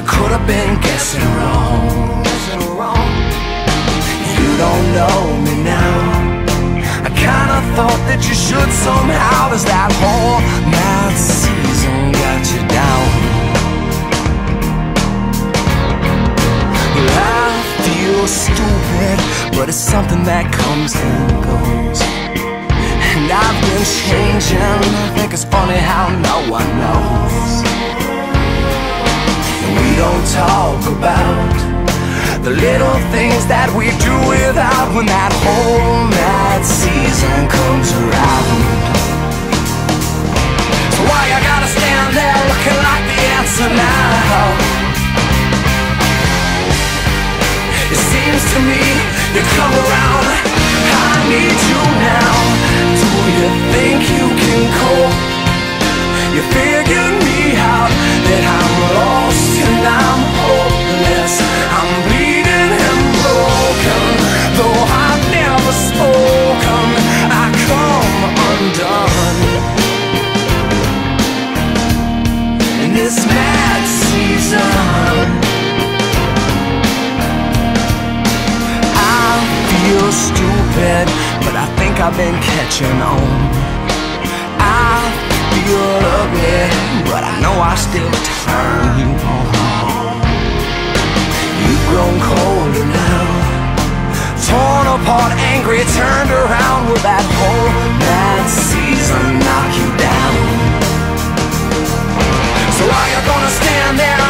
I could have been guessing wrong. You don't know me now. I kinda thought that you should somehow. Does that whole mad season got you down? Well, I feel stupid, but it's something that comes and goes. And I've been changing. I think it's funny how no one knows. About the little things that we do without when that whole mad season comes around. So why you gotta stand there looking like the answer now? It seems to me you come around. I need you now. Do you think you can cope? You figured I've been catching on. I feel ugly, but I know I still turn you on. You've grown colder now, torn apart, angry, turned around. Will that whole mad season knock you down? So are you gonna stand there,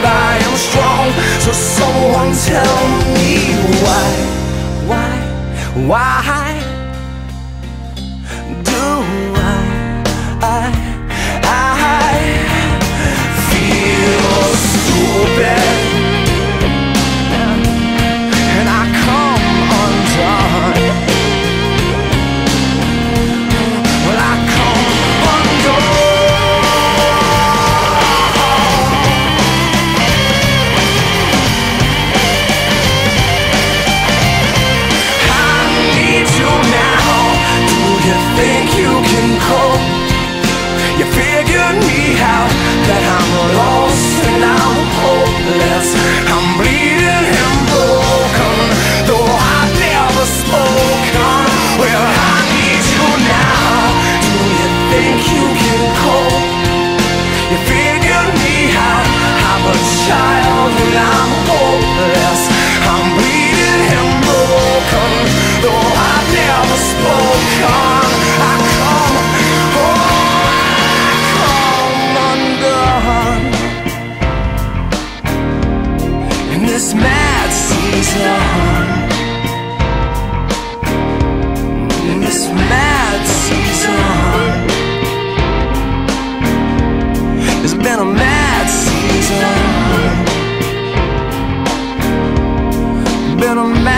believe I am strong. So someone tell me why, why, why do I'm hopeless. I'm bleeding. little matter.